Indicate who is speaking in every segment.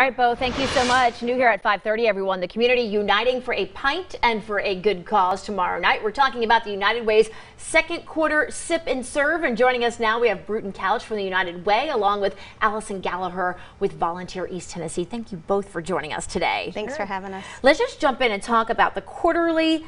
Speaker 1: All right, Bo, thank you so much. New here at 5:30, everyone. The community uniting for a pint and for a good cause tomorrow night. We're talking about the United Way's second quarter sip and serve. And joining us now, we have Bruton Couch from the United Way, along with Allison Gallagher with Volunteer East Tennessee. Thank you both for joining us today.
Speaker 2: Thanks sure. for having us.
Speaker 1: Let's just jump in and talk about the quarterly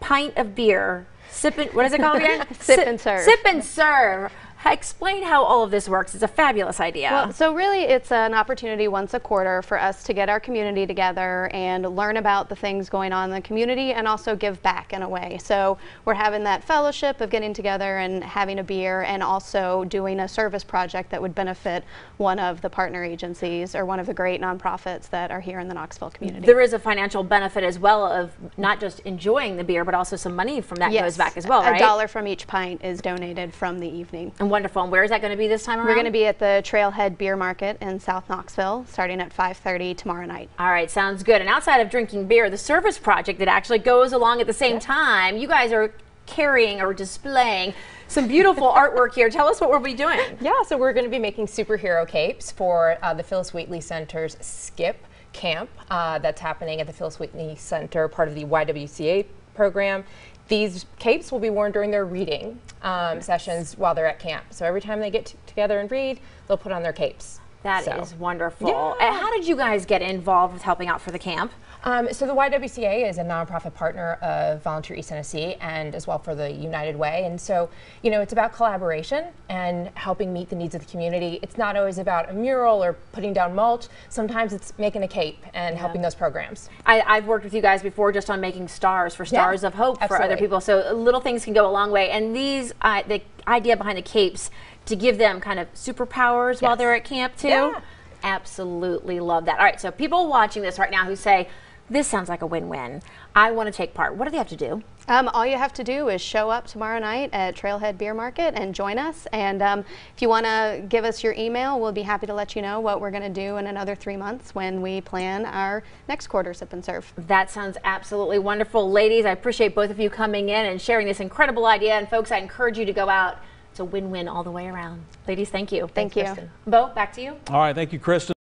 Speaker 1: pint of beer. Sip and what is it called again?
Speaker 2: sip and serve.
Speaker 1: Sip and serve. Explain how all of this works. It's a fabulous idea.
Speaker 2: Well, so really it's an opportunity once a quarter for us to get our community together and learn about the things going on in the community and also give back in a way. So we're having that fellowship of getting together and having a beer and also doing a service project that would benefit one of the partner agencies or one of the great nonprofits that are here in the Knoxville community.
Speaker 1: There is a financial benefit as well of not just enjoying the beer, but also some money from that
Speaker 2: yes,
Speaker 1: goes back as well,
Speaker 2: right? A dollar from each pint is donated from the evening.
Speaker 1: And wonderful. And where is that going to be this time around?
Speaker 2: We're going to be at the Trailhead Beer Market in South Knoxville starting at 5.30 tomorrow night.
Speaker 1: All right, sounds good. And outside of drinking beer, the service project that actually goes along at the same time, you guys are carrying or displaying some beautiful artwork here. Tell us what we'll be doing.
Speaker 3: Yeah, so we're going to be making superhero capes for uh, the Phyllis Wheatley Center's SKIP camp uh, that's happening at the Phyllis Wheatley Center, part of the YWCA program. These capes will be worn during their reading um, sessions while they're at camp. So every time they get together and read, they'll put on their capes.
Speaker 1: That
Speaker 3: so.
Speaker 1: is wonderful. Yeah. how did you guys get involved with helping out for the camp?
Speaker 3: Um, so the YWCA is a nonprofit partner of Volunteer East Tennessee and as well for the United Way. And so, you know, it's about collaboration and helping meet the needs of the community. It's not always about a mural or putting down mulch. Sometimes it's making a cape and yeah. helping those programs.
Speaker 1: I, have worked with you guys before just on making stars for Stars yeah, of Hope absolutely. for other people. So little things can go a long way. And these, uh, the idea behind the capes to give them kind of superpowers yes. while they're at camp too.
Speaker 3: Yeah.
Speaker 1: Absolutely love that. All right, so people watching this right now who say, this sounds like a win-win. I want to take part. What do they have to do?
Speaker 2: Um, all you have to do is show up tomorrow night at Trailhead Beer Market and join us. And um, if you want to give us your email, we'll be happy to let you know what we're going to do in another three months when we plan our next quarter sip and serve.
Speaker 1: That sounds absolutely wonderful. Ladies, I appreciate both of you coming in and sharing this incredible idea. And folks, I encourage you to go out. It's a win-win all the way around. Ladies, thank you.
Speaker 2: Thank
Speaker 1: Thanks,
Speaker 2: you.
Speaker 1: Kristen. Bo, back to you.
Speaker 4: All right, thank you, Kristen.